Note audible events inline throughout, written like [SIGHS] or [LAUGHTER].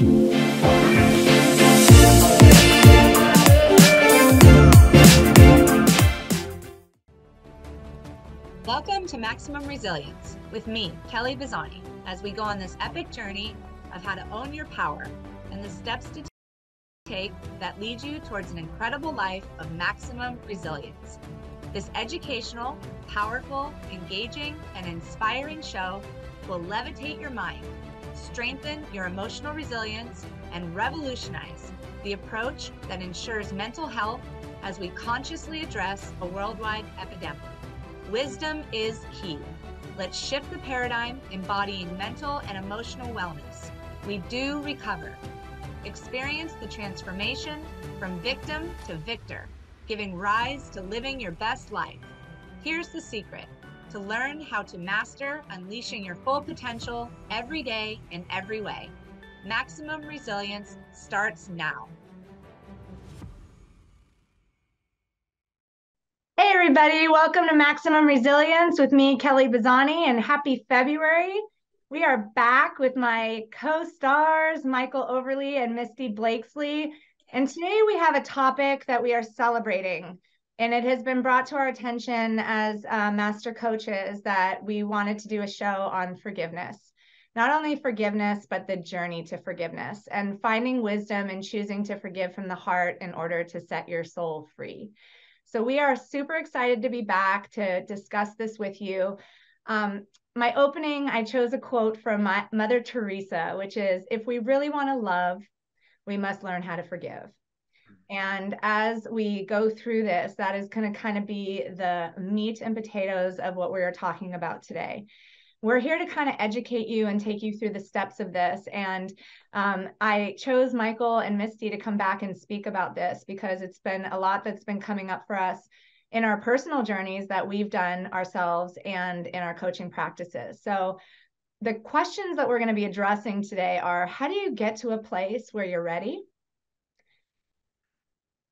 Welcome to Maximum Resilience with me, Kelly Bazzani, as we go on this epic journey of how to own your power and the steps to take that lead you towards an incredible life of maximum resilience. This educational, powerful, engaging, and inspiring show will levitate your mind, strengthen your emotional resilience, and revolutionize the approach that ensures mental health as we consciously address a worldwide epidemic. Wisdom is key. Let's shift the paradigm embodying mental and emotional wellness. We do recover. Experience the transformation from victim to victor, giving rise to living your best life. Here's the secret to learn how to master unleashing your full potential every day in every way. Maximum resilience starts now. Hey, everybody, welcome to Maximum Resilience with me, Kelly Bazzani, and happy February. We are back with my co stars, Michael Overlie and Misty Blakesley. And today we have a topic that we are celebrating. And it has been brought to our attention as uh, master coaches that we wanted to do a show on forgiveness. Not only forgiveness, but the journey to forgiveness and finding wisdom and choosing to forgive from the heart in order to set your soul free. So, we are super excited to be back to discuss this with you. Um, my opening, I chose a quote from my Mother Teresa, which is If we really want to love, we must learn how to forgive. And as we go through this, that is going to kind of be the meat and potatoes of what we are talking about today. We're here to kind of educate you and take you through the steps of this. And um, I chose Michael and Misty to come back and speak about this because it's been a lot that's been coming up for us in our personal journeys that we've done ourselves and in our coaching practices. So, the questions that we're going to be addressing today are how do you get to a place where you're ready?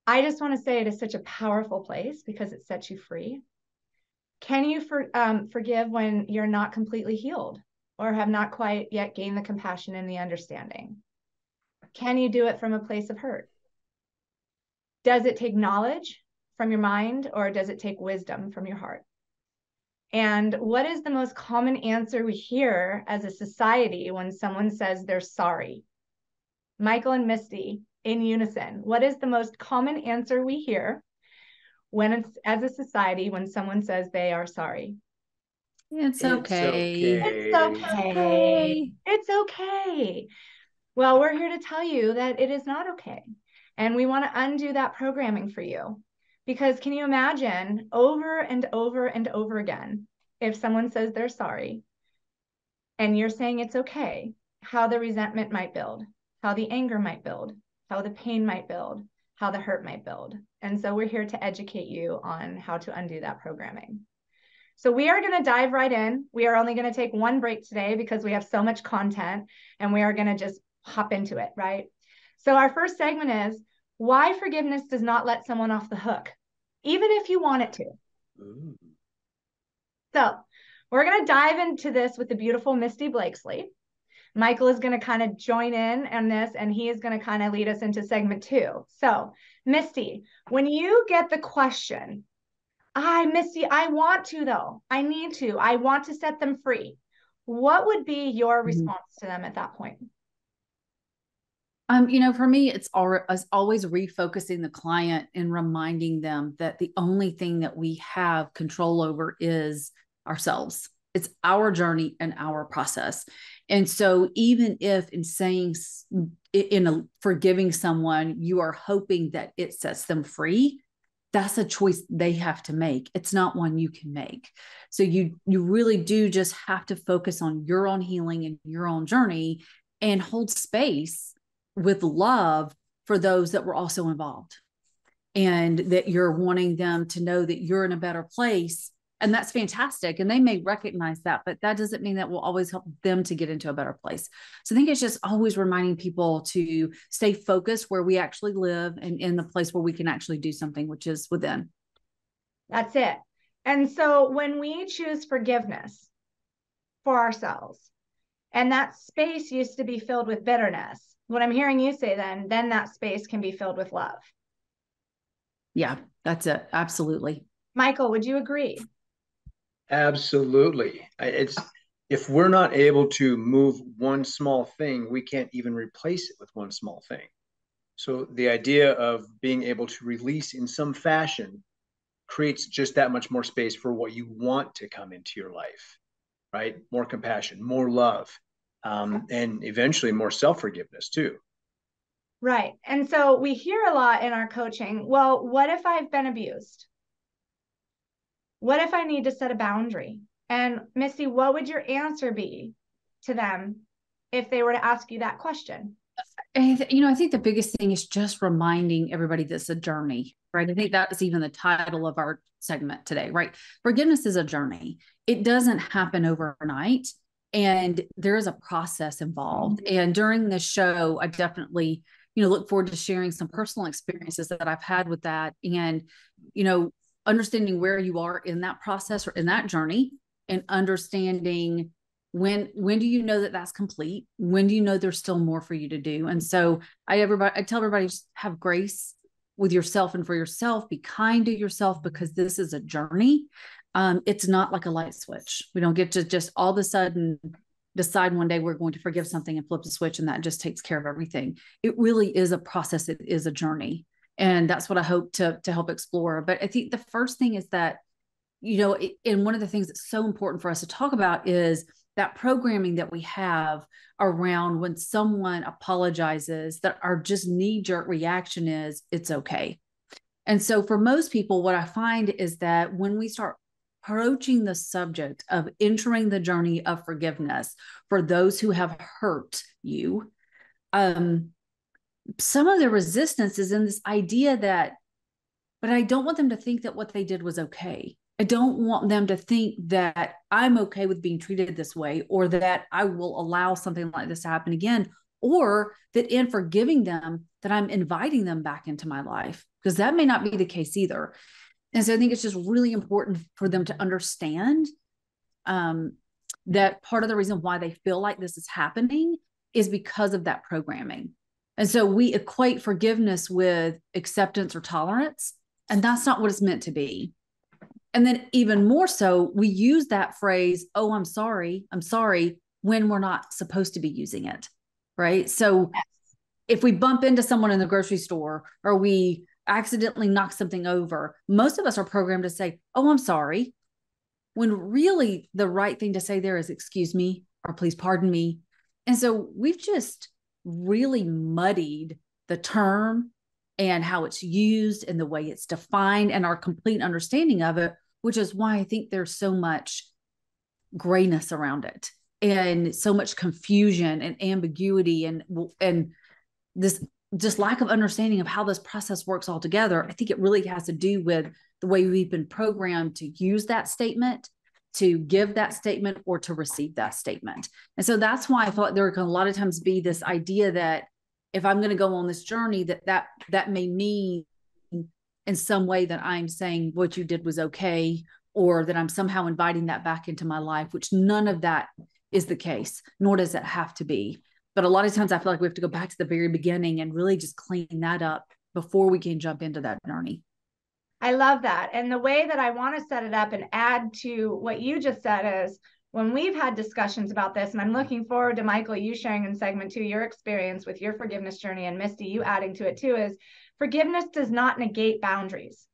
I just want to say it is such a powerful place because it sets you free. Can you for, um, forgive when you're not completely healed or have not quite yet gained the compassion and the understanding? Can you do it from a place of hurt? Does it take knowledge from your mind or does it take wisdom from your heart? And what is the most common answer we hear as a society when someone says they're sorry? Michael and Misty, in unison, what is the most common answer we hear when it's as a society when someone says they are sorry? It's okay. It's okay. It's okay. Well, we're here to tell you that it is not okay. And we want to undo that programming for you. Because can you imagine over and over and over again, if someone says they're sorry and you're saying it's okay, how the resentment might build, how the anger might build, how the pain might build, how the hurt might build. And so we're here to educate you on how to undo that programming. So we are going to dive right in. We are only going to take one break today because we have so much content and we are going to just hop into it, right? So our first segment is why forgiveness does not let someone off the hook even if you want it to. Ooh. So we're going to dive into this with the beautiful Misty Blakesley. Michael is going to kind of join in on this and he is going to kind of lead us into segment two. So, Misty, when you get the question, I, Misty, I want to though, I need to, I want to set them free. What would be your mm-hmm. response mm-hmm. to them at that point? Um, you know, for me, it's, it's always refocusing the client and reminding them that the only thing that we have control over is ourselves. It's our journey and our process. And so, even if in saying, in a, forgiving someone, you are hoping that it sets them free, that's a choice they have to make. It's not one you can make. So you you really do just have to focus on your own healing and your own journey and hold space with love for those that were also involved and that you're wanting them to know that you're in a better place and that's fantastic and they may recognize that but that doesn't mean that will always help them to get into a better place so i think it's just always reminding people to stay focused where we actually live and in the place where we can actually do something which is within that's it and so when we choose forgiveness for ourselves and that space used to be filled with bitterness what I'm hearing you say then, then that space can be filled with love. Yeah, that's it. Absolutely. Michael, would you agree? Absolutely. It's if we're not able to move one small thing, we can't even replace it with one small thing. So the idea of being able to release in some fashion creates just that much more space for what you want to come into your life, right? More compassion, more love, um, and eventually more self forgiveness too. Right. And so we hear a lot in our coaching well, what if I've been abused? What if I need to set a boundary? And Misty, what would your answer be to them if they were to ask you that question? you know, I think the biggest thing is just reminding everybody this a journey, right? I think that's even the title of our segment today, right? Forgiveness is a journey. It doesn't happen overnight and there is a process involved. Mm-hmm. And during this show, I definitely, you know, look forward to sharing some personal experiences that I've had with that and, you know, understanding where you are in that process or in that journey and understanding when when do you know that that's complete? When do you know there's still more for you to do? And so i everybody i tell everybody just have grace with yourself and for yourself. Be kind to yourself because this is a journey. Um, it's not like a light switch. We don't get to just all of a sudden decide one day we're going to forgive something and flip the switch and that just takes care of everything. It really is a process. It is a journey and that's what i hope to to help explore but i think the first thing is that you know and one of the things that's so important for us to talk about is that programming that we have around when someone apologizes that our just knee jerk reaction is it's okay. And so for most people what I find is that when we start approaching the subject of entering the journey of forgiveness for those who have hurt you um some of the resistance is in this idea that but I don't want them to think that what they did was okay. I don't want them to think that I'm okay with being treated this way or that I will allow something like this to happen again or that in forgiving them that I'm inviting them back into my life because that may not be the case either. And so I think it's just really important for them to understand um, that part of the reason why they feel like this is happening is because of that programming. And so we equate forgiveness with acceptance or tolerance, and that's not what it's meant to be. And then, even more so, we use that phrase, oh, I'm sorry, I'm sorry, when we're not supposed to be using it. Right. So, if we bump into someone in the grocery store or we accidentally knock something over, most of us are programmed to say, oh, I'm sorry. When really the right thing to say there is, excuse me, or please pardon me. And so we've just really muddied the term and how it's used and the way it's defined and our complete understanding of it, which is why I think there's so much grayness around it and so much confusion and ambiguity and and this just lack of understanding of how this process works altogether. I think it really has to do with the way we've been programmed to use that statement, to give that statement, or to receive that statement. And so that's why I thought there can a lot of times be this idea that if i'm going to go on this journey that that that may mean in some way that i'm saying what you did was okay or that i'm somehow inviting that back into my life which none of that is the case nor does it have to be but a lot of times i feel like we have to go back to the very beginning and really just clean that up before we can jump into that journey i love that and the way that i want to set it up and add to what you just said is when we've had discussions about this, and I'm looking forward to Michael, you sharing in segment two your experience with your forgiveness journey, and Misty, you adding to it too, is forgiveness does not negate boundaries.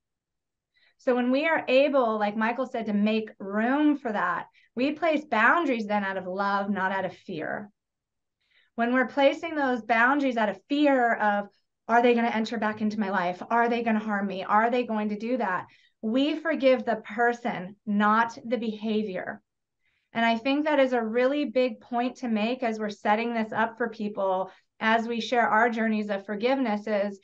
So when we are able, like Michael said, to make room for that, we place boundaries then out of love, not out of fear. When we're placing those boundaries out of fear of, are they going to enter back into my life? Are they going to harm me? Are they going to do that? We forgive the person, not the behavior. And I think that is a really big point to make as we're setting this up for people as we share our journeys of forgiveness is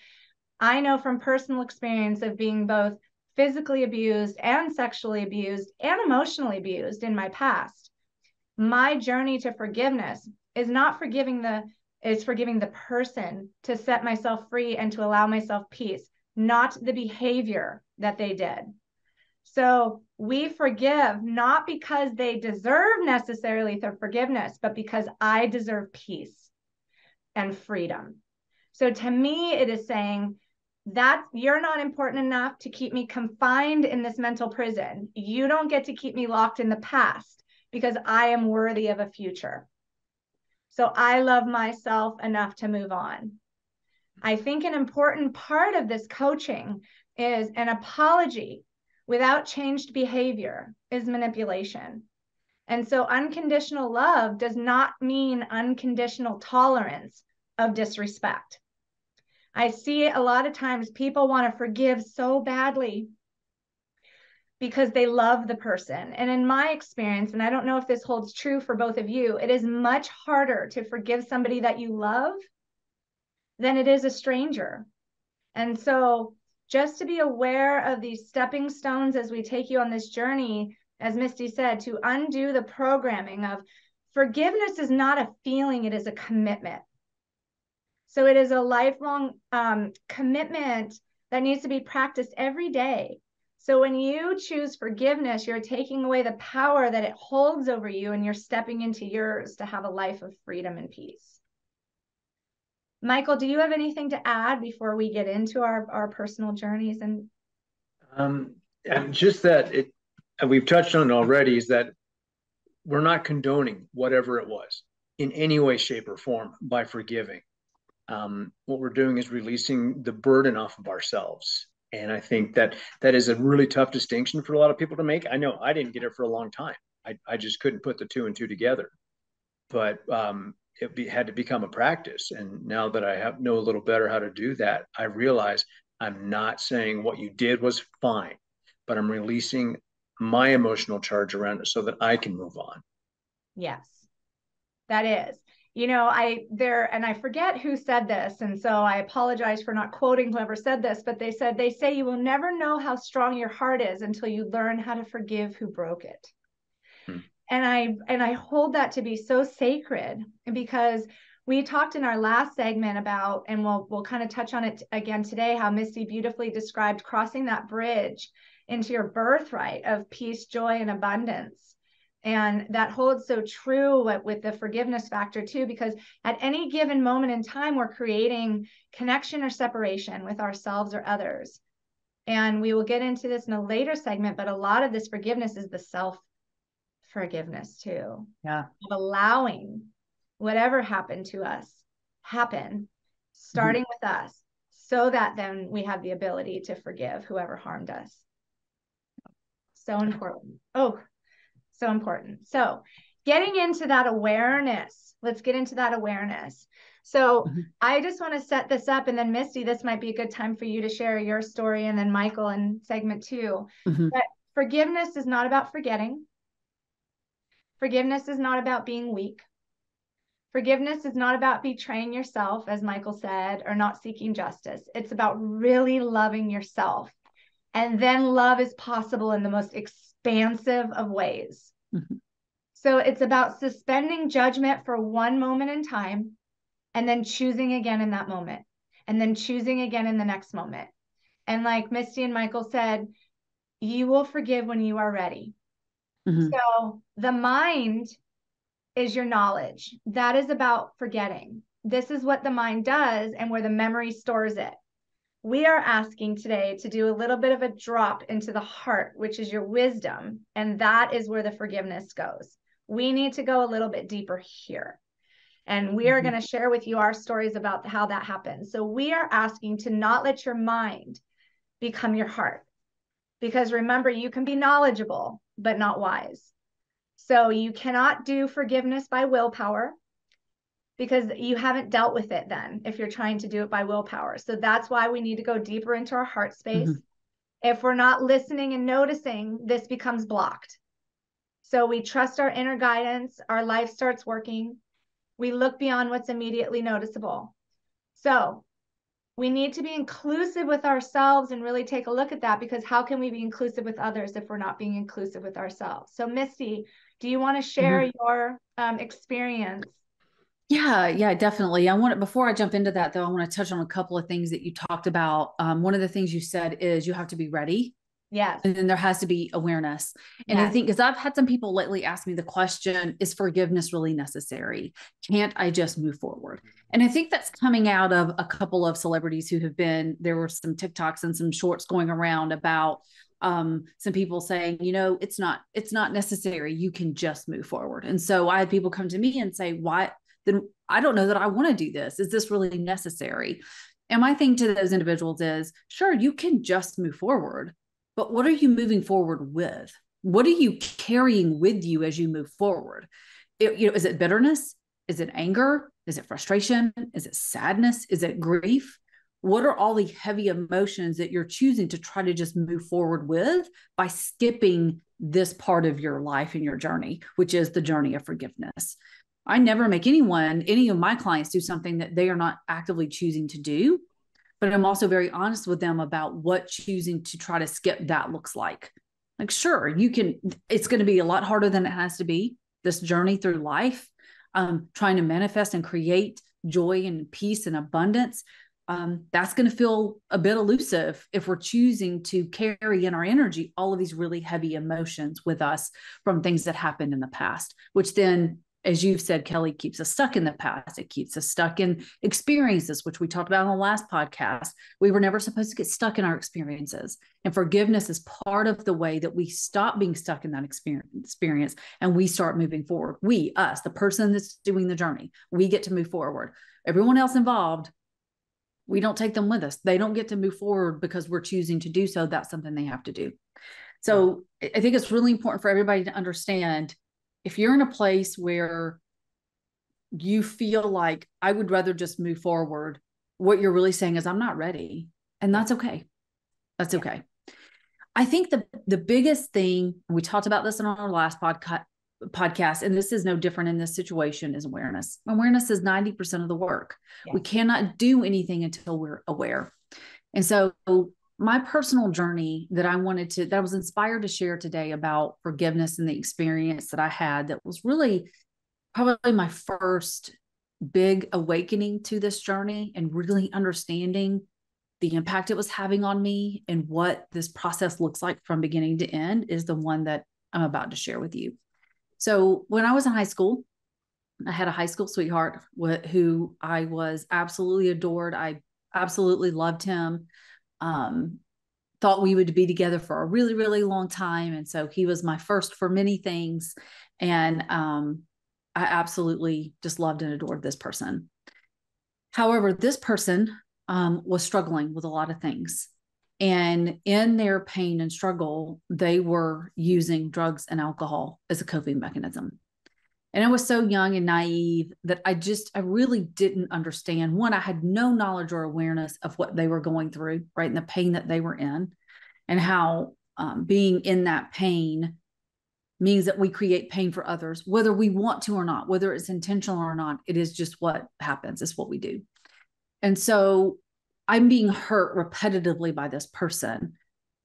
I know from personal experience of being both physically abused and sexually abused and emotionally abused in my past. My journey to forgiveness is not forgiving the is forgiving the person to set myself free and to allow myself peace, not the behavior that they did. So we forgive not because they deserve necessarily the forgiveness, but because I deserve peace. and freedom. So to me, it is saying that you're not important enough to keep me confined in this mental prison. You don't get to keep me locked in the past because I am worthy of a future. So I love myself enough to move on. I think an important part of this coaching is an apology without changed behavior is manipulation. And so unconditional love does not mean unconditional tolerance of disrespect. I see a lot of times people want to forgive so badly because they love the person. And in my experience, and I don't know if this holds true for both of you, it is much harder to forgive somebody that you love than it is a stranger. And so, just to be aware of these stepping stones as we take you on this journey, as Misty said, to undo the programming of forgiveness is not a feeling, it is a commitment. So, it is a lifelong um, commitment that needs to be practiced every day. So, when you choose forgiveness, you're taking away the power that it holds over you and you're stepping into yours to have a life of freedom and peace. Michael, do you have anything to add before we get into our, our personal journeys and um and just that it and we've touched on it already is that we're not condoning whatever it was in any way shape or form by forgiving um, what we're doing is releasing the burden off of ourselves and i think that that is a really tough distinction for a lot of people to make i know i didn't get it for a long time i, I just couldn't put the two and two together but um, it be, had to become a practice. And now that I have know a little better how to do that, I realize I'm not saying what you did was fine, but I'm releasing my emotional charge around it so that I can move on. Yes, that is. You know, I there, and I forget who said this. And so I apologize for not quoting whoever said this, but they said, they say you will never know how strong your heart is until you learn how to forgive who broke it hmm. and i and i hold that to be so sacred because we talked in our last segment about and we'll we'll kind of touch on it again today how misty beautifully described crossing that bridge into your birthright of peace joy and abundance and that holds so true with, the forgiveness factor too because at any given moment in time we're creating connection or separation with ourselves or others and we will get into this in a later segment but a lot of this forgiveness is the self forgiveness too. Yeah. Of allowing whatever happened to us happen, starting mm-hmm. with us, so that then we have the ability to forgive whoever harmed us. So important. Oh, so important. So, getting into that awareness, let's get into that awareness. So, mm-hmm. I just want to set this up, and then Misty, this might be a good time for you to share your story, and then Michael in segment 2 mm-hmm. But forgiveness is not about forgetting. Forgiveness is not about being weak. Forgiveness is not about betraying yourself, as Michael said, or not seeking justice. It's about really loving yourself. And then love is possible in the most expansive of ways. Mm-hmm. So it's about suspending judgment for one moment in time and then choosing again in that moment and then choosing again in the next moment. And like Misty and Michael said, you will forgive when you are ready. Mm-hmm. So the mind is your knowledge. That is about forgetting. This is what the mind does and where the memory stores it. We are asking today to do a little bit of a drop into the heart, which is your wisdom. And that is where the forgiveness goes. We need to go a little bit deeper here. And we are mm-hmm. going to share with you our stories about how that happens. So we are asking to not let your mind become your heart. Because remember, you can be knowledgeable, but not wise. So you cannot do forgiveness by willpower because you haven't dealt with it then if you're trying to do it by willpower. So that's why we need to go deeper into our heart space. Mm-hmm. If we're not listening and noticing, this becomes blocked. So we trust our inner guidance, our life starts working. We look beyond what's immediately noticeable. So we need to be inclusive with ourselves and really take a look at that because how can we be inclusive with others if we're not being inclusive with ourselves? So, Misty, do you want to share mm-hmm. your um, experience? Yeah, yeah, definitely. I want to, before I jump into that though, I want to touch on a couple of things that you talked about. Um, one of the things you said is you have to be ready. Yeah. And then there has to be awareness. And yes. I think because I've had some people lately ask me the question, is forgiveness really necessary? Can't I just move forward? And I think that's coming out of a couple of celebrities who have been, there were some TikToks and some shorts going around about um, some people saying, you know, it's not, it's not necessary. You can just move forward. And so I had people come to me and say, why then I don't know that I want to do this. Is this really necessary? And my thing to those individuals is, sure, you can just move forward but what are you moving forward with? What are you carrying with you as you move forward? It, you know, is it bitterness? Is it anger? Is it frustration? Is it sadness? Is it grief? What are all the heavy emotions that you're choosing to try to just move forward with by skipping this part of your life and your journey, which is the journey of forgiveness? I never make anyone, any of my clients do something that they are not actively choosing to do but I'm also very honest with them about what choosing to try to skip that looks like. Like, sure, you can, it's going to be a lot harder than it has to be. This journey through life, um, trying to manifest and create joy and peace and abundance. Um, that's going to feel a bit elusive if we're choosing to carry in our energy all of these really heavy emotions with us from things that happened in the past, which then as you've said, Kelly keeps us stuck in the past. It keeps us stuck in experiences, which we talked about on the last podcast. We were never supposed to get stuck in our experiences. And forgiveness is part of the way that we stop being stuck in that experience and we start moving forward. We, us, the person that's doing the journey, we get to move forward. Everyone else involved, we don't take them with us. They don't get to move forward because we're choosing to do so. That's something they have to do. So I think it's really important for everybody to understand if you're in a place where you feel like I would rather just move forward, what you're really saying is I'm not ready. And that's okay. That's okay. I think the the biggest thing we talked about this in our last podcast podcast and this is no different in this situation is awareness. Awareness is 90% of the work. Yeah. We cannot do anything until we're aware. And so my personal journey that I wanted to, that I was inspired to share today about forgiveness and the experience that I had that was really probably my first big awakening to this journey and really understanding the impact it was having on me and what this process looks like from beginning to end is the one that I'm about to share with you. So, when I was in high school, I had a high school sweetheart who I was absolutely adored. I absolutely loved him um, thought we would be together for a really, really long time. And so he was my first for many things. And um, I absolutely just loved and adored this person. However, this person um, was struggling with a lot of things. And in their pain and struggle, they were using drugs and alcohol as a coping mechanism. And I was so young and naive that I just, I really didn't understand. One, I had no knowledge or awareness of what they were going through, right? And the pain that they were in, and how um, being in that pain means that we create pain for others, whether we want to or not, whether it's intentional or not. It is just what happens, it's what we do. And so I'm being hurt repetitively by this person.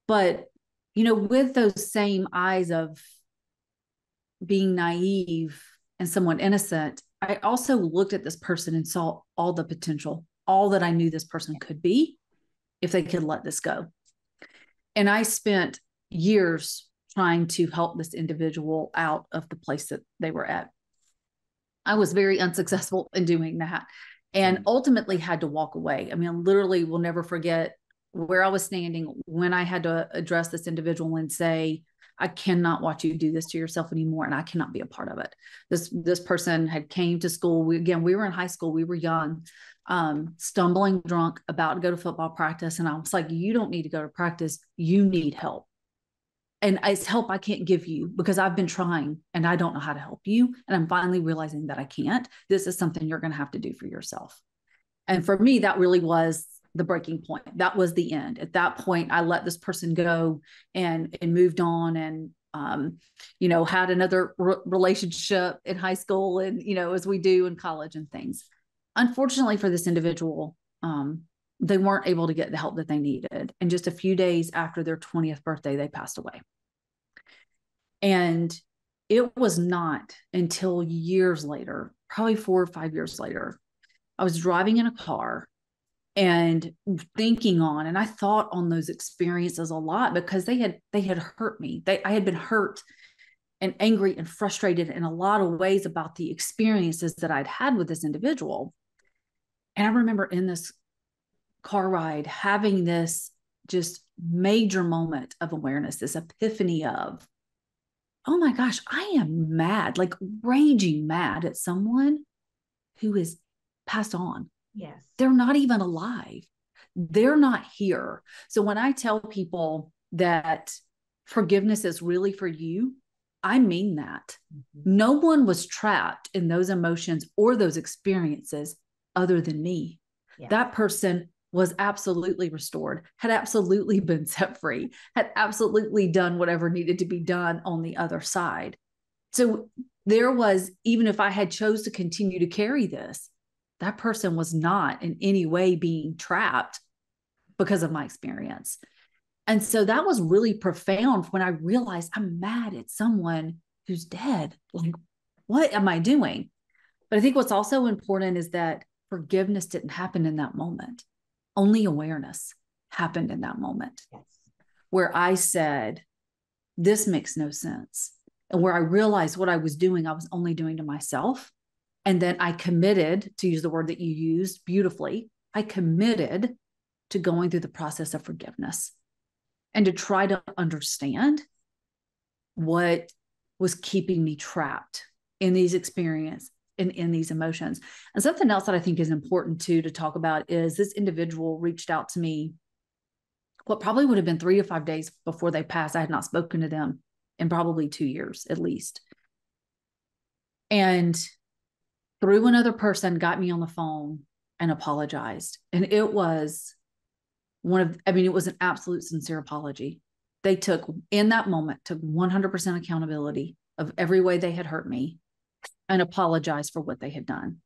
But, you know, with those same eyes of being naive and someone innocent, I also looked at this person and saw all the potential, all that I knew this person could be if they could let this go. And I spent years trying to help this individual out of the place that they were at. I was very unsuccessful in doing that and mm-hmm. ultimately had to walk away. I mean, I literally will never forget where I was standing when I had to address this individual and say, I cannot watch you do this to yourself anymore, and I cannot be a part of it. This this person had came to school. We, again, we were in high school. We were young, um, stumbling drunk, about to go to football practice, and I was like, "You don't need to go to practice. You need help." And it's help I can't give you because I've been trying and I don't know how to help you. And I'm finally realizing that I can't. This is something you're going to have to do for yourself. And for me, that really was the breaking point. That was the end. At that point, I let this person go and and moved on and um, you know had another re- relationship in high school and you know as we do in college and things. Unfortunately for this individual, um, they weren't able to get the help that they needed. And just a few days after their 20th birthday, they passed away. And it was not until years later, probably four or five years later, I was driving in a car and thinking on and i thought on those experiences a lot because they had they had hurt me. They i had been hurt and angry and frustrated in a lot of ways about the experiences that i'd had with this individual. And i remember in this car ride having this just major moment of awareness this epiphany of oh my gosh i am mad like raging mad at someone who is passed on Yes. They're not even alive. They're not here. So when I tell people that forgiveness is really for you, I mean that. Mm-hmm. No one was trapped in those emotions or those experiences other than me. Yes. That person was absolutely restored, had absolutely [LAUGHS] been set free, had absolutely done whatever needed to be done on the other side. So there was, even if I had chose to continue to carry this, that person was not in any way being trapped because of my experience. And so that was really profound when I realized I'm mad at someone who's dead. Like, what am I doing? But I think what's also important is that forgiveness didn't happen in that moment. Only awareness happened in that moment yes. where I said, This makes no sense. And where I realized what I was doing, I was only doing to myself and then I committed to use the word that you used beautifully. I committed to going through the process of forgiveness and to try to understand what was keeping me trapped in these experiences in, in these emotions. And something else that I think is important too to talk about is this individual reached out to me what probably would have been three to five days before they passed. I had not spoken to them in probably two years at least. And through another person got me on the phone and apologized. And it was one of, I mean, it was an absolute sincere apology. They took, in that moment, took 100% accountability of every way they had hurt me and apologized for what they had done.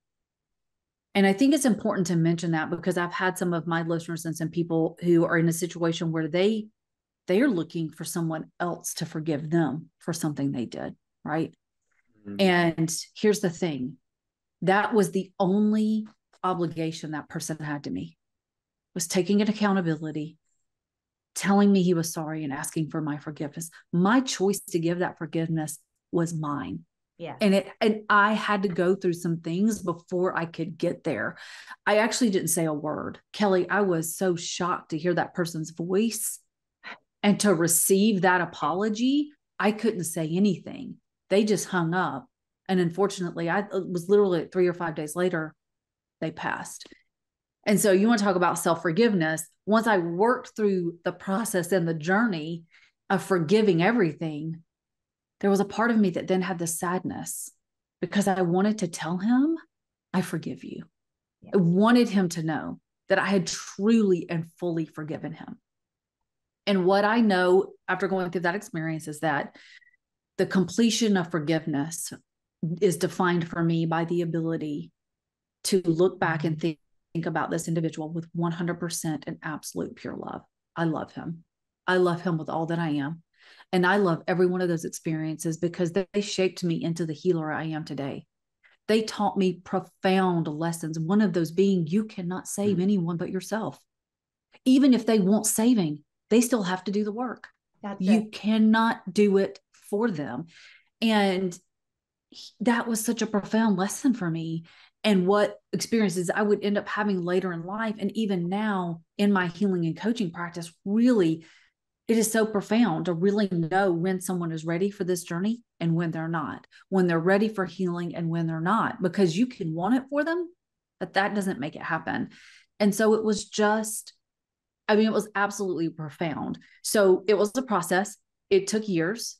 And I think it's important to mention that because I've had some of my listeners and some people who are in a situation where they they are looking for someone else to forgive them for something they did, right? Mm-hmm. And here's the thing that was the only obligation that person had to me was taking an accountability telling me he was sorry and asking for my forgiveness. My choice to give that forgiveness was mine. Yeah. And it and i had to go through some things before i could get there. I actually didn't say a word. Kelly i was so shocked to hear that person's voice and to receive that apology i couldn't say anything. They just hung up and unfortunately, I uh, was literally three or five days later, they passed. And so you want to talk about self forgiveness. Once I worked through the process and the journey of forgiving everything, there was a part of me that then had the sadness because I wanted to tell him, I forgive you. Yes. I wanted him to know that I had truly and fully forgiven him. And what I know after going through that experience is that the completion of forgiveness is defined for me by the ability to look back and think, think about this individual with 100% and absolute pure love. I love him. I love him with all that I am. And I love every one of those experiences because they shaped me into the healer I am today. They taught me profound lessons. One of those being you cannot save mm-hmm. anyone but yourself. Even if they want saving, they still have to do the work. That's you it. cannot do it for them. And that was such a profound lesson for me and what experiences I would end up having later in life. And even now in my healing and coaching practice, really, it is so profound to really know when someone is ready for this journey and when they're not, when they're ready for healing and when they're not, because you can want it for them, but that doesn't make it happen. And so it was just, I mean, it was absolutely profound. So it was a process. It took years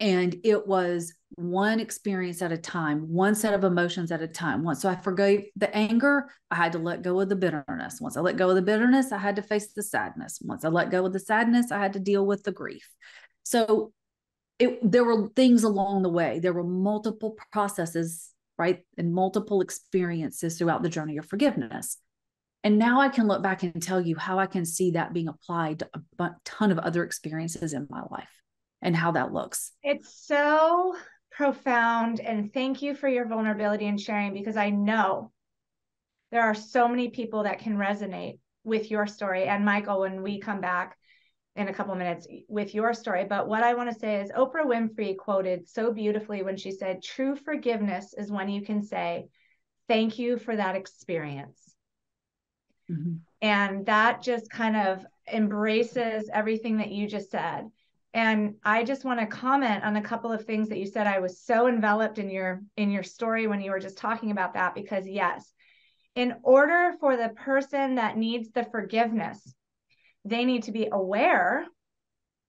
and it was one experience at a time, one set of emotions at a time. Once so I forgave the anger, I had to let go of the bitterness. Once I let go of the bitterness, I had to face the sadness. Once I let go of the sadness, I had to deal with the grief. So it there were things along the way. There were multiple processes, right? And multiple experiences throughout the journey of forgiveness. And now I can look back and tell you how I can see that being applied to a ton of other experiences in my life and how that looks. It's so profound. And thank you for your vulnerability and sharing because I know there are so many people that can resonate with your story. And Michael, when we come back in a couple minutes with your story, but what I want to say is Oprah Winfrey quoted so beautifully when she said, True forgiveness is when you can say, Thank you for that experience. Mm-hmm. And that just kind of embraces everything that you just said. And I just want to comment on a couple of things that you said. I was so enveloped in your in your story when you were just talking about that because yes, in order for the person that needs the forgiveness, they need to be aware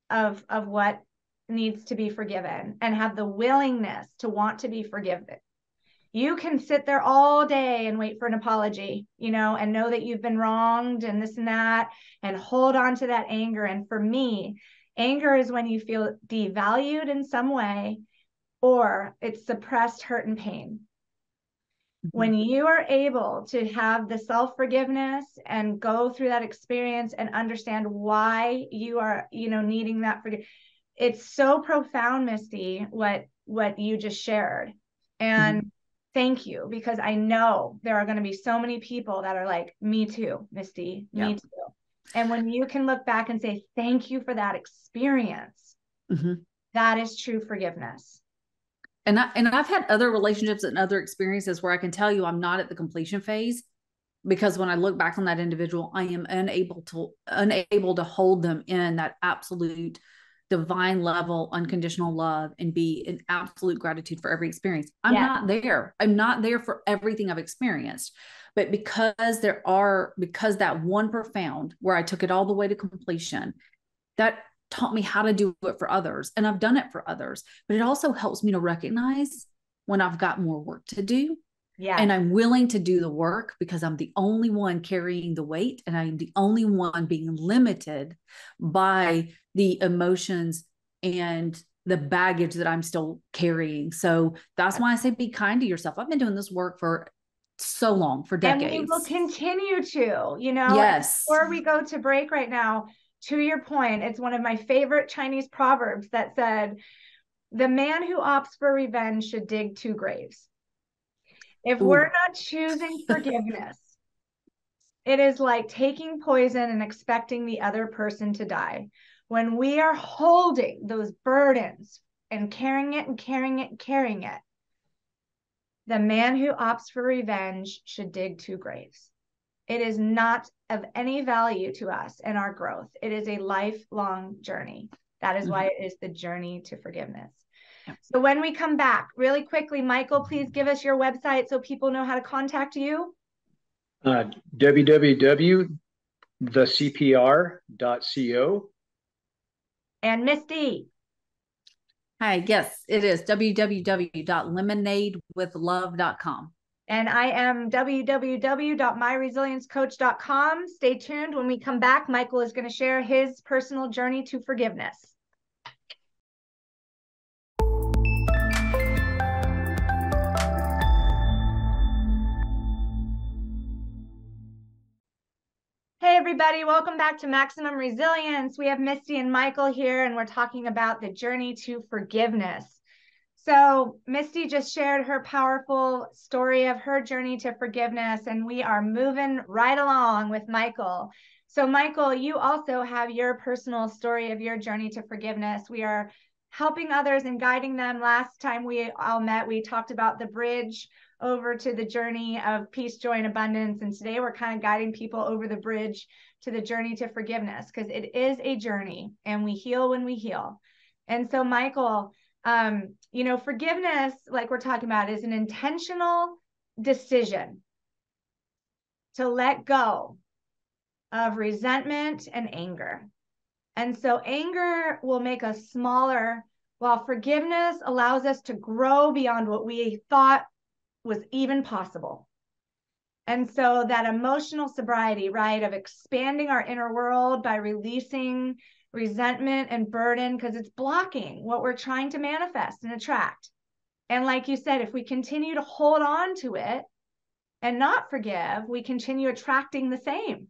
of of what needs to be forgiven and have the willingness to want to be forgiven. You can sit there all day and wait for an apology, you know, and know that you've been wronged and this and that, and hold on to that anger. And for me, Anger is when you feel devalued in some way or it's suppressed hurt and pain. Mm-hmm. When you are able to have the self forgiveness and go through that experience and understand why you are, you know, needing that forgiveness, it's so profound, Misty, what what you just shared. And mm-hmm. thank you because I know there are going to be so many people that are like, me too, Misty, me too. And when you can look back and say, thank you for that experience, mm-hmm. that is true forgiveness. And I and I've had other relationships and other experiences where I can tell you I'm not at the completion phase because when I look back on that individual, I am unable to unable to hold them in that absolute divine level unconditional love and be in absolute gratitude for every experience. I'm yeah. not there. I'm not there for everything I've experienced. But because there are, because that one profound where I took it all the way to completion, that taught me how to do it for others. And I've done it for others. But it also helps me to recognize when I've got more work to do. Yeah. And I'm willing to do the work because I'm the only one carrying the weight and I'm the only one being limited by the emotions and the baggage that I'm still carrying. So that's why I say be kind to yourself. I've been doing this work for so long for decades. And we will continue to, you know. Yes. Before we go to break right now, to your point, it's one of my favorite Chinese proverbs that said, the man who opts for revenge should dig two graves. If Ooh. we're not choosing forgiveness, it is like taking poison and expecting the other person to die. When we are holding those burdens and carrying it and carrying it and carrying it, the man who opts for revenge should dig two graves. It is not of any value to us and our growth. It is a lifelong journey. That is mm-hmm. why it is the journey to forgiveness. So when we come back, really quickly, Michael, please give us your website so people know how to contact you. Uh, www.thecpr.co. And Misty. Hi, yes, it is www.lemonadewithlove.com. And I am www.myresiliencecoach.com. Stay tuned. When we come back, Michael is going to share his personal journey to forgiveness. Everybody, welcome back to Maximum Resilience. We have Misty and Michael here, and we're talking about the journey to forgiveness. So, Misty just shared her powerful story of her journey to forgiveness, and we are moving right along with Michael. So, Michael, you also have your personal story of your journey to forgiveness. We are helping others and guiding them. Last time we all met, we talked about the bridge over to the journey of peace, joy, and abundance. And today we're kind of guiding people over the bridge to the journey to forgiveness because it is a journey and we heal when we heal. And so, Michael, um, you know, forgiveness, like we're talking about, is an intentional decision to let go of resentment and anger. And so, anger will make us smaller, while forgiveness allows us to grow beyond what we thought was even possible. And so that emotional sobriety, right, of expanding our inner world by releasing resentment and burden, because it's blocking what we're trying to manifest and attract. And like you said, if we continue to hold on to it and not forgive, we continue attracting the same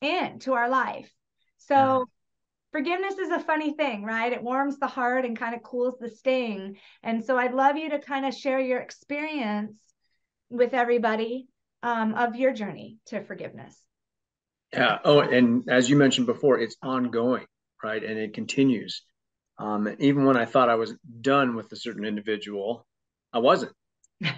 into our life. So. Forgiveness is a funny thing, right? It warms the heart and kind of cools the sting. And so I'd love you to kind of share your experience with everybody um, of your journey to forgiveness. Yeah. Oh, and as you mentioned before, it's ongoing, right? And it continues. Um, even when I thought I was done with a certain individual, I wasn't. [LAUGHS] so,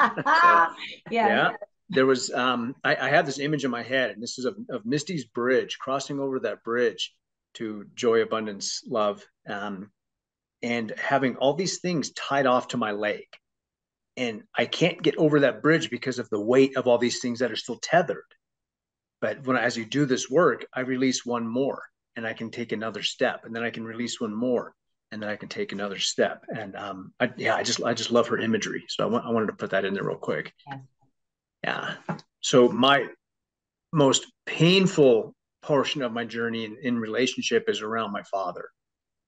[LAUGHS] yeah. yeah. There was, um, I, I have this image in my head, and this is of, of Misty's bridge, crossing over that bridge to joy, abundance, love, um, and having all these things tied off to my leg. And I can't get over that bridge because of the weight of all these things that are still tethered. But when as you do this work, I release one more and I can take another step, and then I can release one more, and then I can take another step. And um, I, yeah, I just I just love her imagery, so I, want, I wanted to put that in there real quick. Yeah. yeah. So my most painful portion of my journey in, in relationship is around my father.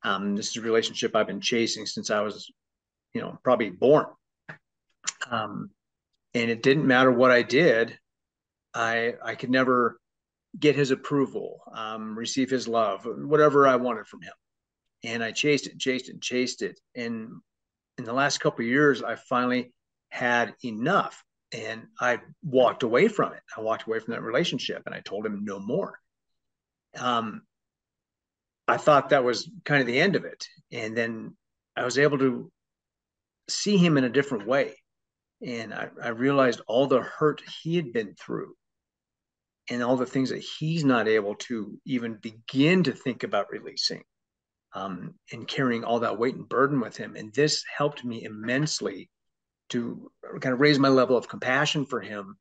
Um, this is a relationship I've been chasing since I was, you know, probably born. Um, and it didn't matter what I did, I I could never get his approval, um, receive his love, whatever I wanted from him. And I chased it, chased it, chased it. And in the last couple years, I finally had enough and I walked away from it. I walked away from that relationship and I told him no more. Um, I thought that was kind of the end of it. And then I was able to see him in a different way. And I, I realized all the hurt he had been through and all the things that he's not able to even begin to think about releasing um, and carrying all that weight and burden with him. And this helped me immensely to kind of raise my level of compassion for him.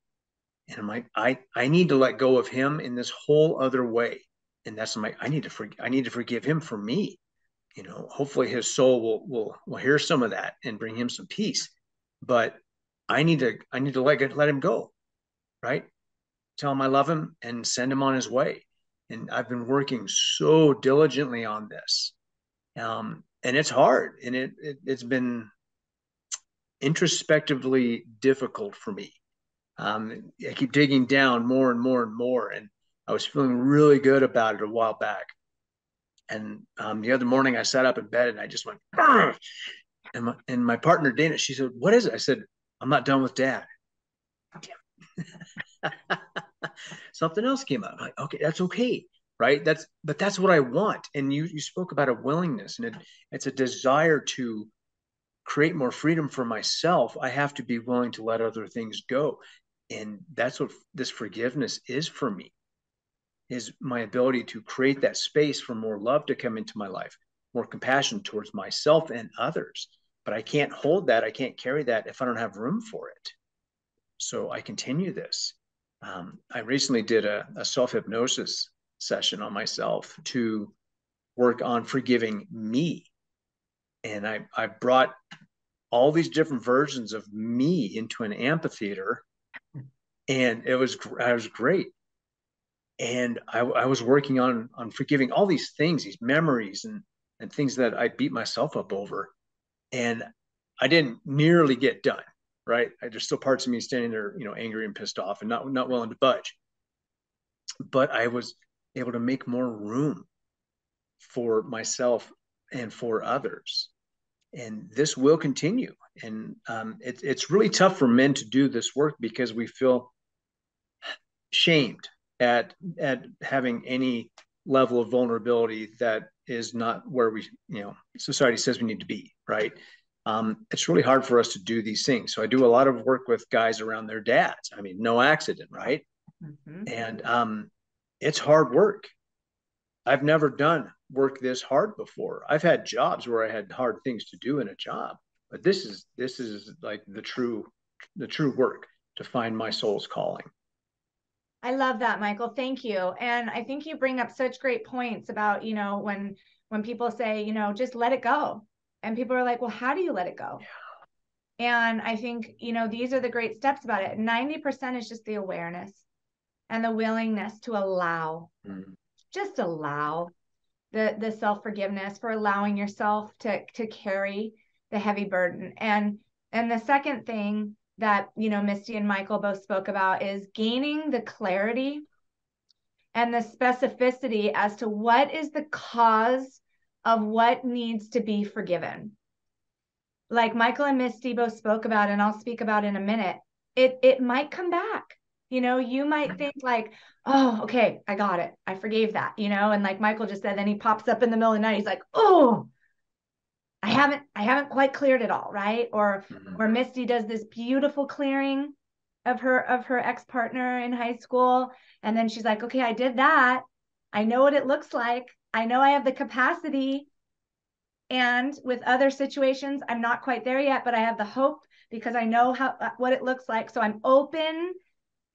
And I'm like, I, I need to let go of him in this whole other way. And that's my, I need to, for, I need to forgive him for me. You know, hopefully his soul will, will, will hear some of that and bring him some peace. But I need to, I need to let, let him go. Right tell him I love him, and send him on his way. And I've been working so diligently on this. Um, and it's hard and it, it has been introspectively difficult for me. Um, I keep digging down more and more and more, and I was feeling really good about it a while back. And um, the other morning, I sat up in bed and I just went, and my, and my partner Dana, she said, "What is it?" I said, "I'm not done with Dad." [LAUGHS] something else came up. Like, okay, that's okay, right? That's but that's what I want. And you you spoke about a willingness, and it, it's a desire to create more freedom for myself. I have to be willing to let other things go, and that's what this forgiveness is for me. Is my ability to create that space for more love to come into my life, more compassion towards myself and others. But I can't hold that. I can't carry that if I don't have room for it. So I continue this. Um, I recently did a, a self hypnosis session on myself to work on forgiving me. And I, I brought all these different versions of me into an amphitheater and it was I was great. And I, I was working on on forgiving all these things, these memories and and things that I beat myself up over. And I didn't nearly get done right? There's still parts of me standing there, you know, angry and pissed off and not not willing to budge. But I was able to make more room for myself and for others. And this will continue. And um, it, it's really tough for men to do this work because we feel shamed at at having any level of vulnerability that is not where we, you know, society says we need to be, right? um, it's really hard for us to do these things. So I do a lot of work with guys around their dads. I mean, no accident, right? Mm-hmm. And um, it's hard work. I've never done work this hard before. I've had jobs where I had hard things to do in a job, but this is this is like the true the true work to find my soul's calling. I love that, Michael. Thank you. And I think you bring up such great points about, you know, when when people say, you know, just let it go and people are like well how do you let it go yeah. and i think you know these are the great steps about it 90% is just the awareness and the willingness to allow mm. just allow the the self forgiveness for allowing yourself to to carry the heavy burden and and the second thing that you know misty and michael both spoke about is gaining the clarity and the specificity as to what is the cause of what needs to be forgiven. Like Michael and Misty both spoke about, and I'll speak about in a minute, it it might come back. You know, you might think like, oh, okay, I got it. I forgave that, you know, and like Michael just said, then he pops up in the middle of the night. He's like, oh, I haven't, I haven't quite cleared it all, right? Or mm-hmm. or Misty does this beautiful clearing of her of her ex-partner in high school. And then she's like, okay, I did that. I know what it looks like. I know I have the capacity. And with other situations, I'm not quite there yet, but I have the hope because I know how uh, what it looks like. So I'm open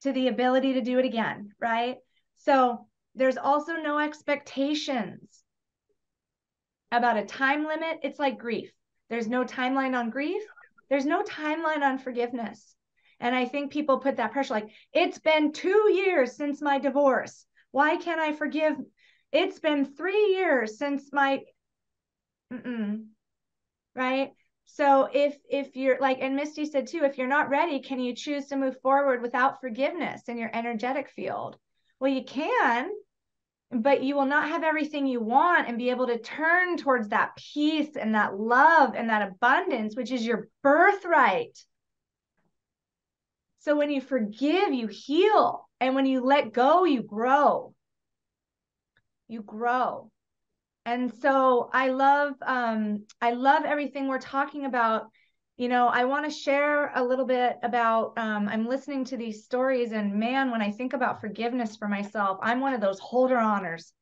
to the ability to do it again, right? So there's also no expectations about a time limit. It's like grief. There's no timeline on grief. There's no timeline on forgiveness. And I think people put that pressure like, it's been two years since my divorce. Why can't I forgive? It's been three years since my, Mm-mm. right? So if if you're like and Misty said too, if you're not ready, can you choose to move forward without forgiveness in your energetic field? Well, you can, but you will not have everything you want and be able to turn towards that peace and that love and that abundance, which is your birthright. So when you forgive, you heal. And when you let go, you grow. You grow and so i love um i love everything we're talking about you know i want to share a little bit about um, i'm listening to these stories and man when i think about forgiveness for myself i'm one of those holder honors.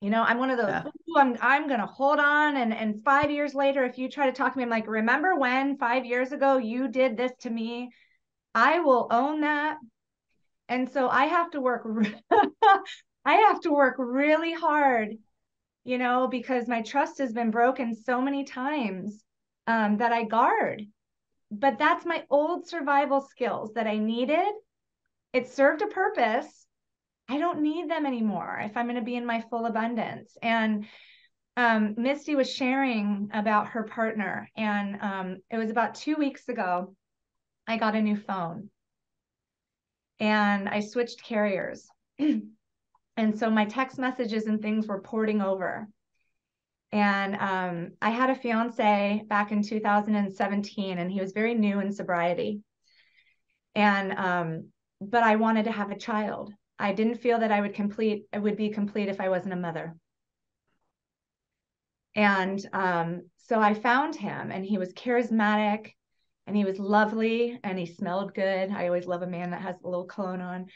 You know i'm one of those yeah. i'm i'm going to hold on and and 5 years later if you try to talk to me i'm like remember when 5 years ago you did this to me? I will own that. And so i have to work [LAUGHS] i have to work really hard you know, because my trust has been broken so many times um, that I guard. But that's my old survival skills that I needed. It served a purpose. I don't need them anymore if I'm going to be in my full abundance. And um, Misty was sharing about her partner, and um, it was about two weeks ago. I got a new phone and I switched carriers. [CLEARS THROAT] And so my text messages and things were porting over. And um, I had a fiance back in 2017, and he was very new in sobriety. And um, but I wanted to have a child. I didn't feel that I would complete it would be complete if I wasn't a mother. And um, so I found him, and he was charismatic, and he was lovely, and he smelled good. I always love a man that has a little cologne on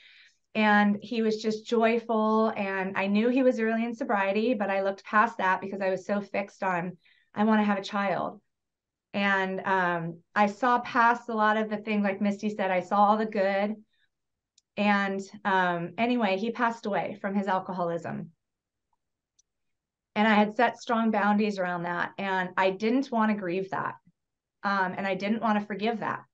and he was just joyful and i knew he was early in sobriety but i looked past that because i was so fixed on i want to have a child. And um, i saw past a lot of the things like misty said i saw all the good. And um, anyway he passed away from his alcoholism. And i had set strong boundaries around that and i didn't want to grieve that um, and i didn't want to forgive that.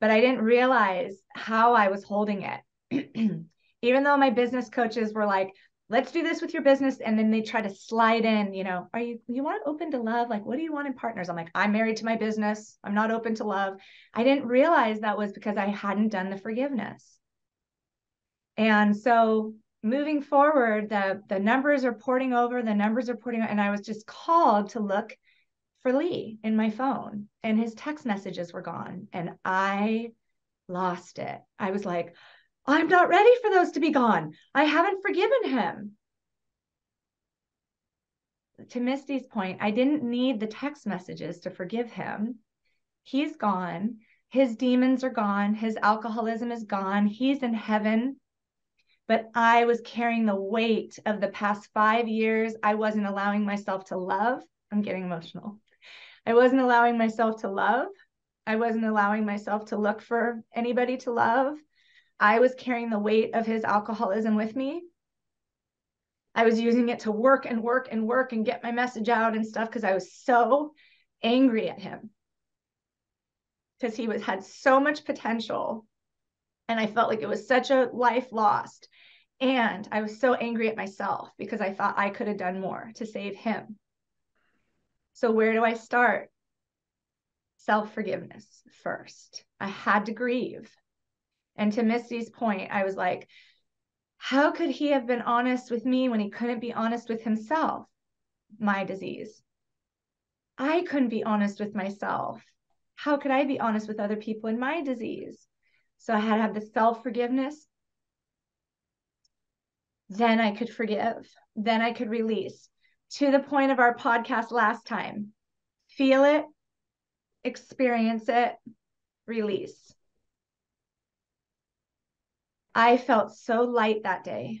But i didn't realize how i was holding it [CLEARS THROAT] even though my business coaches were like, let's do this with your business. And then they try to slide in, you know, are you, you want open to love? Like, what do you want in partners? I'm like, I'm married to my business. I'm not open to love. I didn't realize that was because I hadn't done the forgiveness. And so moving forward, the, the numbers are porting over, the numbers are porting, and I was just called to look for Lee in my phone and his text messages were gone. And I lost it. I was like, I'm not ready for those to be gone. I haven't forgiven him. To Misty's point, I didn't need the text messages to forgive him. He's gone. His demons are gone. His alcoholism is gone. He's in heaven. But I was carrying the weight of the past five years. I wasn't allowing myself to love. I'm getting emotional. I wasn't allowing myself to love. I wasn't allowing myself to look for anybody to love. I was carrying the weight of his alcoholism with me. I was using it to work and work and work and get my message out and stuff because I was so angry at him. Because he was had so much potential. And I felt like it was such a life lost. And I was so angry at myself because I thought I could have done more to save him. So, where do I start? Self forgiveness first. I had to grieve. And to Misty's point, I was like, how could he have been honest with me when he couldn't be honest with himself? My disease. I couldn't be honest with myself. how could I be honest with other people in my disease? So I had to have the self forgiveness. Then I could forgive. Then I could release. To the point of our podcast last time feel it, experience it, release. I felt so light that day.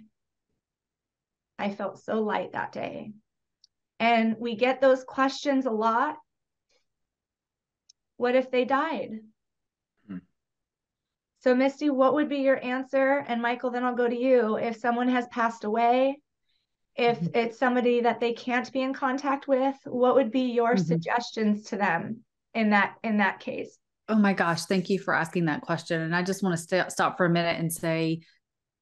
I felt so light that day. And we get those questions a lot. What if they died? Hmm. So, Misty, what would be your answer? And Michael, then I'll go to you. If someone has passed away, if mm-hmm. it's somebody that they can't be in contact with, what would be your mm-hmm. suggestions to them in that in that case? Oh my gosh, thank you for asking that question. And I just want to st- stop for a minute and say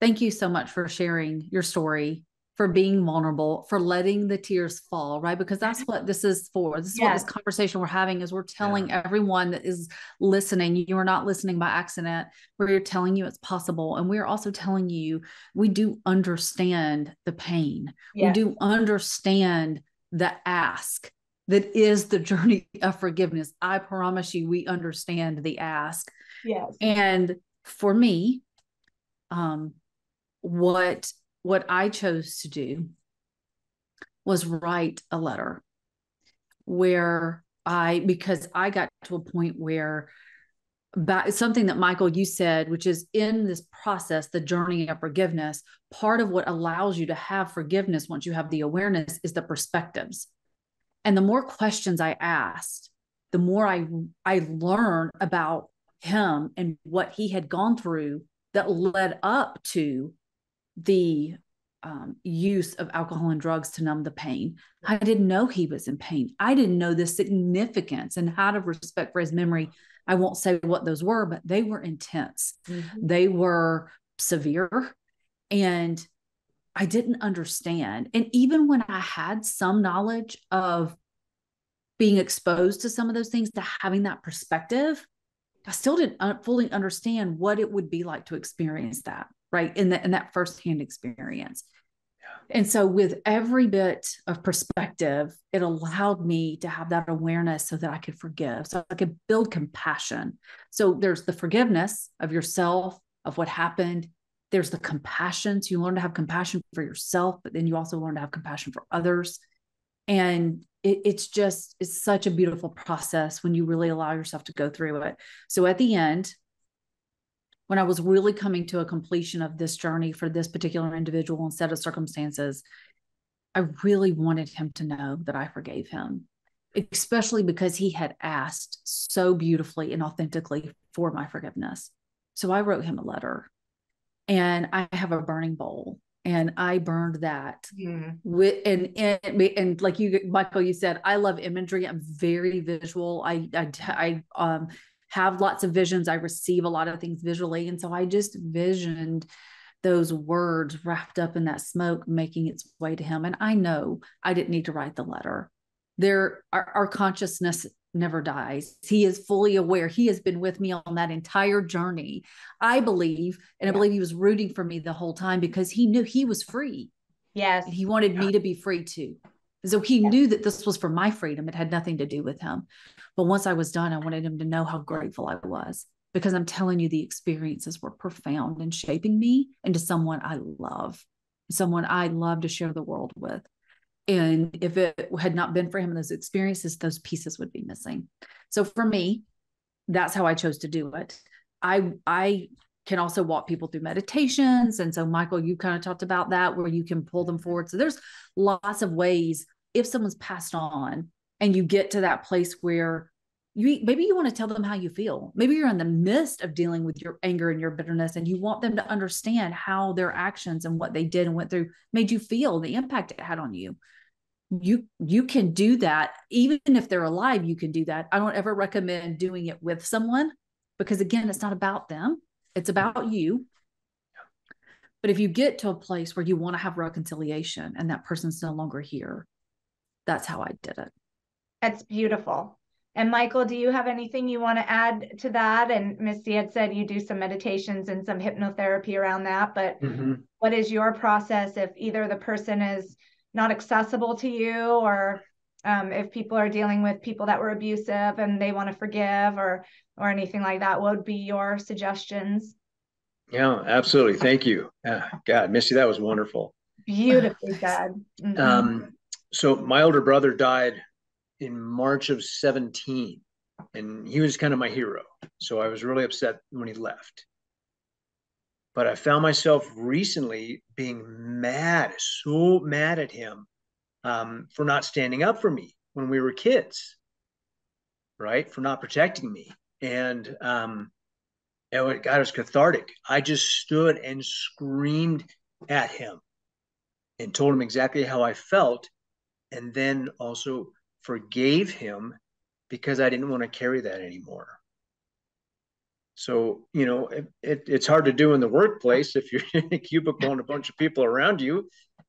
thank you so much for sharing your story for being vulnerable, for letting the tears fall, right? Because that's what this is for. This is yes. what this conversation we're having is we're telling yeah. everyone that is listening, you are not listening by accident. We're telling you it's possible. And we're also telling you we do understand the pain. Yes. We do understand the ask that is the journey [LAUGHS] of forgiveness. I promise you, we understand the ask. Yes. And for me, um, what what I chose to do was write a letter where I, because I got to a point where back, something that Michael, you said, which is in this process, the journey of forgiveness, part of what allows you to have forgiveness once you have the awareness is the perspectives. And the more questions I asked, the more I I learned about him and what he had gone through that led up to the um, use of alcohol and drugs to numb the pain. I didn't know he was in pain. I didn't know the significance and out of respect for his memory. I won't say what those were, but they were intense. Mm-hmm. They were severe. And I didn't understand. And even when I had some knowledge of being exposed to some of those things, to having that perspective, I still didn't fully understand what it would be like to experience that right in that in that firsthand experience. And so with every bit of perspective it allowed me to have that awareness so that i could forgive so i could build compassion. So there's the forgiveness of yourself of what happened there's the compassion. So you learn to have compassion for yourself but then you also learn to have compassion for others. And it, it's just it's such a beautiful process when you really allow yourself to go through it. So at the end when I was really coming to a completion of this journey for this particular individual and set of circumstances, I really wanted him to know that I forgave him, especially because he had asked so beautifully and authentically for my forgiveness. So I wrote him a letter and I have a burning bowl and I burned that mm. with and, and and like you Michael you said I love imagery I'm very visual I I, I um have lots of visions. I receive a lot of things visually. And so I just visioned those words wrapped up in that smoke making its way to him. And I know I didn't need to write the letter. There, our, our consciousness never dies. He is fully aware. He has been with me on that entire journey. I believe, and. I believe he was rooting for me the whole time because he knew he was free. Yes. And he wanted me to be free too. So he yeah. knew that this was for my freedom. It had nothing to do with him. But once I was done, I wanted him to know how grateful I was because I'm telling you, the experiences were profound in shaping me into someone I love, someone I love to share the world with. And if it had not been for him and those experiences, those pieces would be missing. So for me, that's how I chose to do it. I I can also walk people through meditations. And so, Michael, you kind of talked about that where you can pull them forward. So there's lots of ways if someone's passed on and you get to that place where you maybe you want to tell them how you feel maybe you're in the midst of dealing with your anger and your bitterness and you want them to understand how their actions and what they did and went through made you feel the impact it had on you you you can do that even if they're alive you can do that i don't ever recommend doing it with someone because again it's not about them it's about you but if you get to a place where you want to have reconciliation and that person's no longer here that's how i did it that's beautiful. And Michael, do you have anything you want to add to that? And Misty had said you do some meditations and some hypnotherapy around that, but mm-hmm. what is your process if either the person is not accessible to you or um, if people are dealing with people that were abusive and they want to forgive or or anything like that what would be your suggestions? Yeah absolutely. Thank you. Uh, god Misty that was wonderful. Beautifully [SIGHS] said. Mm-hmm. um, so my older brother died in march of 17 and he was kind of my hero. So i was really upset when he left but i found myself recently being mad so mad at him um, for not standing up for me when we were kids, right? For not protecting me. And um, it, God, it was cathartic. I just stood and screamed at him and told him exactly how I felt. And then also forgave him because I didn't want to carry that anymore. So, you know, it, it, it's hard to do in the workplace if you're [LAUGHS] in a cubicle and a bunch of people around you.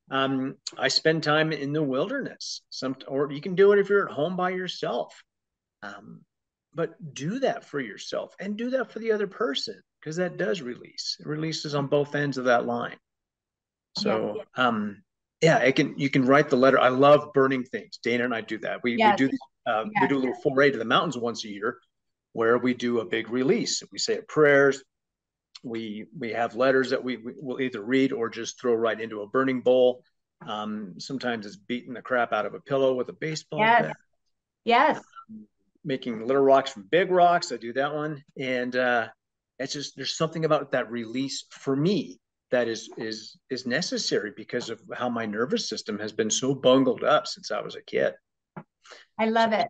Um, I spend time in the wilderness. Some, or you can do it if you're at home by yourself. Um, but do that for yourself and do that for the other person because that does release. It releases on both ends of that line. So, yeah. um, yeah, it can. You can write the letter. I love burning things. Dana and I do that. We yes. we do uh, yes. we do a little foray to the mountains once a year, where we do a big release. We say prayers, we we have letters that we, we will either read or just throw right into a burning bowl. Um, sometimes it's beating the crap out of a pillow with a baseball yes. bat. Yes. Um, making little rocks from big rocks. I do that one, and uh, it's just there's something about that release for me that is is is necessary because of how my nervous system has been so bungled up since I was a kid. I love it.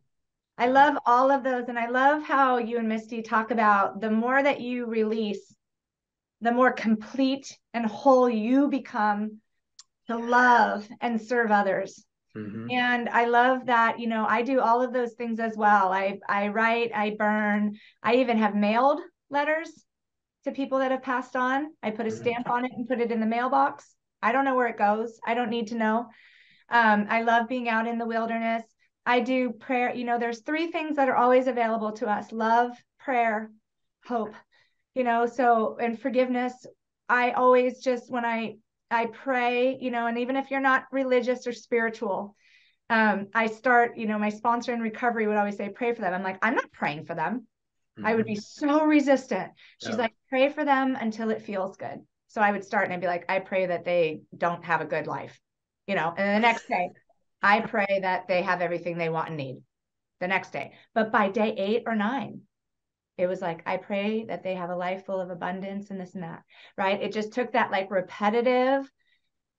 I love all of those. And I love how you and Misty talk about the more that you release, the more complete and whole you become to love and serve others. Mm-hmm. And I love that, you know, I do all of those things as well. I I write, I burn, I even have mailed letters to people that have passed on. I put a mm-hmm. stamp on it and put it in the mailbox. I don't know where it goes. I don't need to know. Um, I love being out in the wilderness. I do prayer. You know, there's three things that are always available to us love, prayer, hope you know so and forgiveness i always just when i i pray you know and even if you're not religious or spiritual um i start you know my sponsor in recovery would always say pray for them i'm like i'm not praying for them mm-hmm. i would be mm-hmm. so resistant she's yeah. like pray for them until it feels good so i would start and i'd be like i pray that they don't have a good life you know and the next day i pray that they have everything they want and need the next day. But by day eight or nine it was like i pray that they have a life full of abundance and this and that right? It just took that like repetitive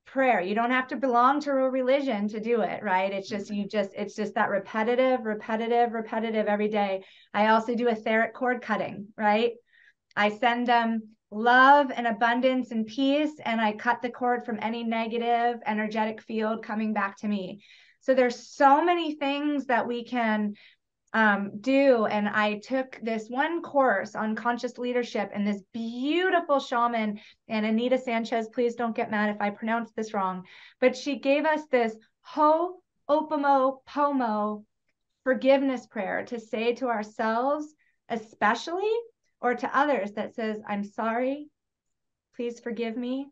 prayer. You don't have to belong to a religion to do it right? It's just you just it's just that repetitive repetitive repetitive every day. I also do etheric cord cutting right? I send them love and abundance and peace and i cut the cord from any negative energetic field coming back to me so there's so many things that we can um, do. And I took this one course on conscious leadership, and this beautiful shaman, and Anita Sanchez, please don't get mad if I pronounce this wrong, but she gave us this Ho Opomo Pomo forgiveness prayer to say to ourselves, especially, or to others that says, I'm sorry, please forgive me,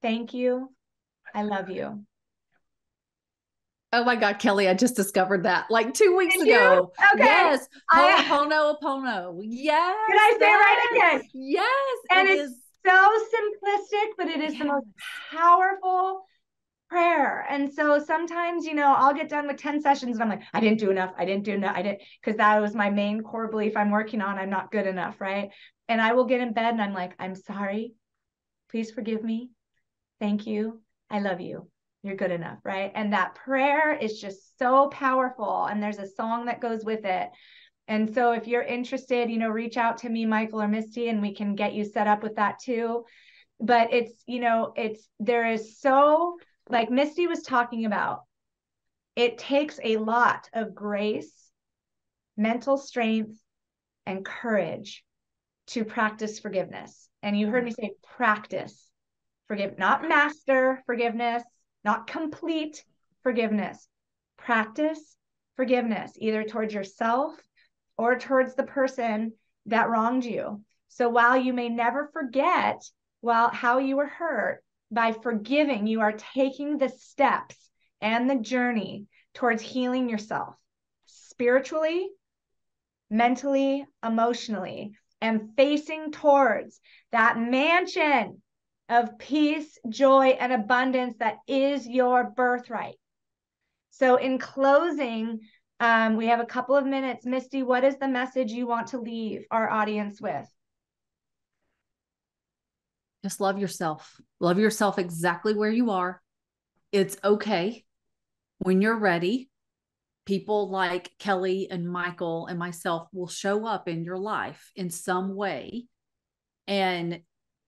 thank you, I love you. Oh my God, Kelly, I just discovered that like two weeks Did ago. You? Okay. Yes. Ho'opono Opono. Yes. Did I say yes. right again? Yes. And it it's is. so simplistic, but it is yes. the most powerful prayer. And so sometimes, you know, I'll get done with 10 sessions and I'm like, I didn't do enough. I didn't do enough. I didn't, because that was my main core belief I'm working on. I'm not good enough. Right. And I will get in bed and I'm like, I'm sorry. Please forgive me. Thank you. I love you you're good enough, right? And that prayer is just so powerful. And there's a song that goes with it. And so if you're interested, you know, reach out to me, Michael or Misty, and we can get you set up with that too. But it's, you know, it's there is so, like Misty was talking about, it takes a lot of grace, mental strength, and courage to practice forgiveness. And you heard me say practice forgive, not master forgiveness, not complete forgiveness. Practice forgiveness, either towards yourself or towards the person that wronged you. So while you may never forget well how you were hurt, by forgiving, you are taking the steps and the journey towards healing yourself spiritually, mentally, emotionally, and facing towards that mansion of peace, joy, and abundance that is your birthright. So, in closing, um, we have a couple of minutes. Misty, what is the message you want to leave our audience with? Just love yourself. Love yourself exactly where you are. It's okay when you're ready. People like Kelly and Michael and myself will show up in your life in some way. And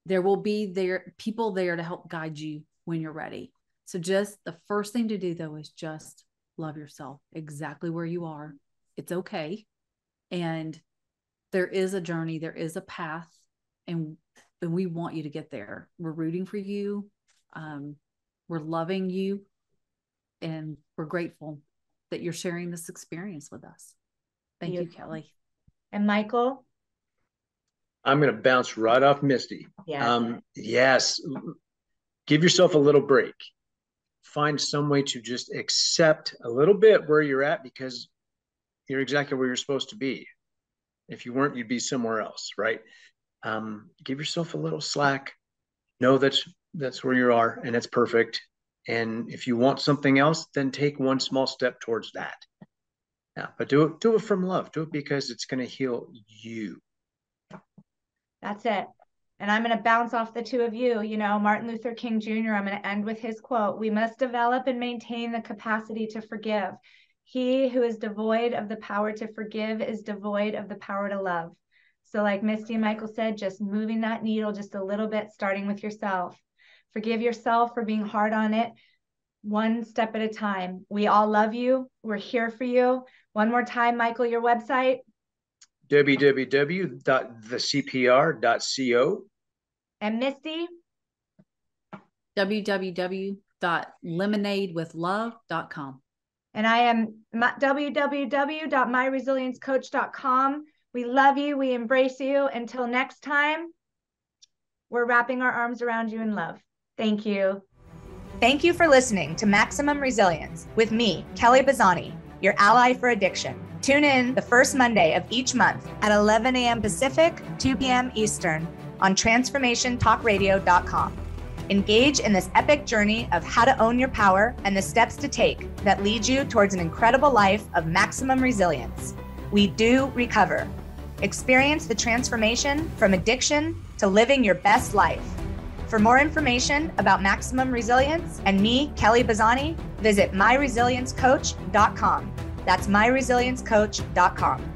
there will be there people there to help guide you when you're ready. So just the first thing to do though is just love yourself exactly where you are. It's okay. And there is a journey, there is a path, and and we want you to get there. We're rooting for you. Um, we're loving you, and we're grateful that you're sharing this experience with us. Thank Beautiful. you, Kelly. And Michael. I'm going to bounce right off Misty. Yeah. Um, yes. Give yourself a little break find some way to just accept a little bit where you're at because you're exactly where you're supposed to be. If you weren't, you'd be somewhere else, right? Um, give yourself a little slack. Know that's that's where you are, and it's perfect. And if you want something else, then take one small step towards that. Yeah, but do it do it from love. Do it because it's going to heal you. That's it. And I'm going to bounce off the two of you. You know, Martin Luther King Jr., I'm going to end with his quote We must develop and maintain the capacity to forgive. He who is devoid of the power to forgive is devoid of the power to love. So, like Misty and Michael said, just moving that needle just a little bit, starting with yourself. Forgive yourself for being hard on it, one step at a time. We all love you. We're here for you. One more time, Michael, your website www.thecpr.co. And Misty? www.lemonadewithlove.com. And I am www.myresiliencecoach.com. We love you. We embrace you. Until next time, we're wrapping our arms around you in love. Thank you. Thank you for listening to Maximum Resilience with me, Kelly Bazzani, your ally for addiction. Tune in the first Monday of each month at 11 a.m. Pacific, 2 p.m. Eastern on transformationtalkradio.com. Engage in this epic journey of how to own your power and the steps to take that lead you towards an incredible life of maximum resilience. We do recover. Experience the transformation from addiction to living your best life. For more information about maximum resilience and me, Kelly Bazzani, visit myresiliencecoach.com. That's myresiliencecoach.com.